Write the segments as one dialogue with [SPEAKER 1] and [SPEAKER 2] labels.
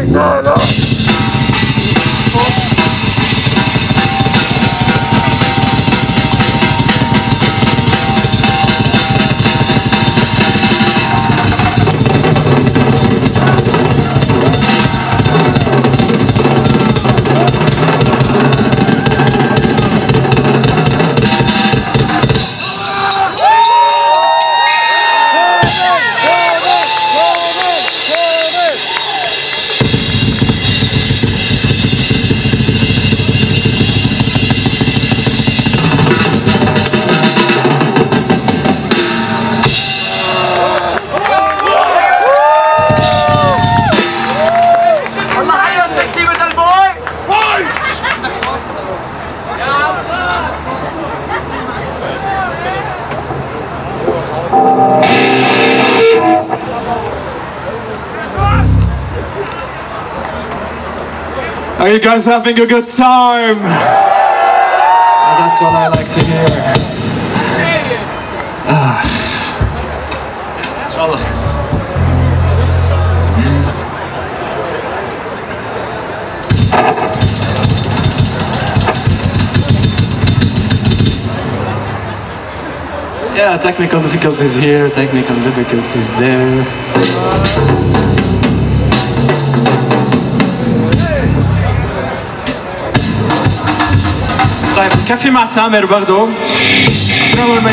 [SPEAKER 1] Venga, You guys having a good time? That's what I like to hear. Ah. Yeah, technical difficulties here, technical difficulties there. طيب كفي مع سامر برضو. نور ما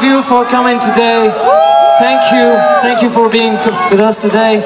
[SPEAKER 1] you for coming today. Thank you. Thank you for being with us today.